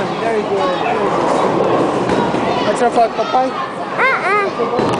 very good. At sa pagpapay? Uh-uh.